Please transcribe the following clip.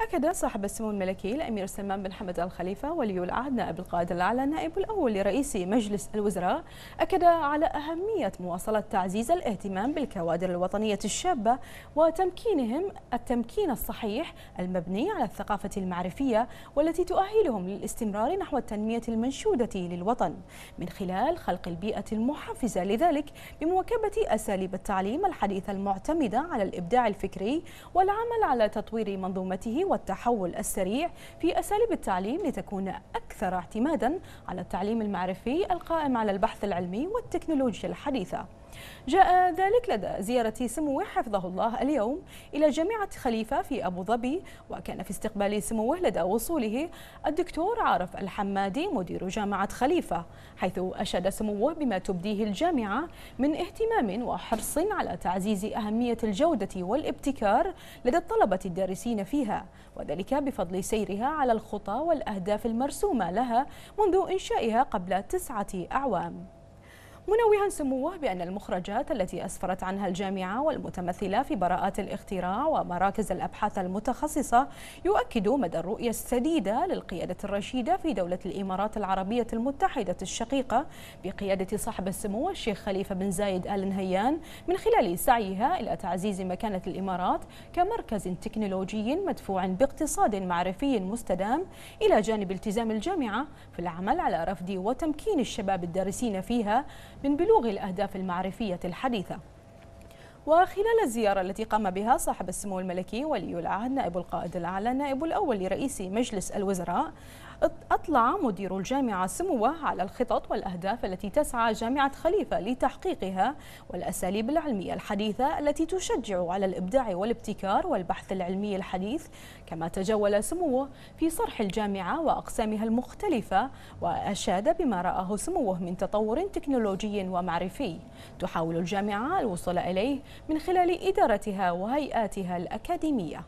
أكد صاحب السمو الملكي الأمير سلمان بن حمد الخليفة ولي العهد نائب القائد الأعلى نائب الأول لرئيس مجلس الوزراء أكد على أهمية مواصلة تعزيز الاهتمام بالكوادر الوطنية الشابة وتمكينهم التمكين الصحيح المبني على الثقافة المعرفية والتي تؤهلهم للاستمرار نحو التنمية المنشودة للوطن. من خلال خلق البيئة المحفزة لذلك بمواكبة أساليب التعليم الحديثة المعتمدة على الإبداع الفكري والعمل على تطوير منظومته والتحول السريع في أساليب التعليم لتكون أكثر اعتمادا على التعليم المعرفي القائم على البحث العلمي والتكنولوجيا الحديثة. جاء ذلك لدى زيارة سموه حفظه الله اليوم إلى جامعة خليفة في أبو ظبي وكان في استقبال سموه لدى وصوله الدكتور عارف الحمادي مدير جامعة خليفة حيث أشاد سموه بما تبديه الجامعة من اهتمام وحرص على تعزيز أهمية الجودة والابتكار لدى الطلبة الدارسين فيها وذلك بفضل سيرها على الخطى والأهداف المرسومة لها منذ إنشائها قبل تسعة أعوام. منوها سموه بأن المخرجات التي أسفرت عنها الجامعة والمتمثلة في براءات الاختراع ومراكز الأبحاث المتخصصة يؤكد مدى الرؤية السديدة للقيادة الرشيدة في دولة الإمارات العربية المتحدة الشقيقة بقيادة صاحب السمو الشيخ خليفة بن زايد آل نهيان من خلال سعيها إلى تعزيز مكانة الإمارات كمركز تكنولوجي مدفوع باقتصاد معرفي مستدام إلى جانب التزام الجامعة في العمل على رفض وتمكين الشباب الدارسين فيها من بلوغ الأهداف المعرفية الحديثة. وخلال الزيارة التي قام بها صاحب السمو الملكي ولي العهد نائب القائد الأعلى نائب الأول لرئيس مجلس الوزراء أطلع مدير الجامعة سموه على الخطط والأهداف التي تسعى جامعة خليفة لتحقيقها والأساليب العلمية الحديثة التي تشجع على الإبداع والابتكار والبحث العلمي الحديث كما تجول سموه في صرح الجامعة وأقسامها المختلفة وأشاد بما رآه سموه من تطور تكنولوجي ومعرفي. تحاول الجامعة الوصول إليه من خلال إدارتها وهيئاتها الأكاديمية.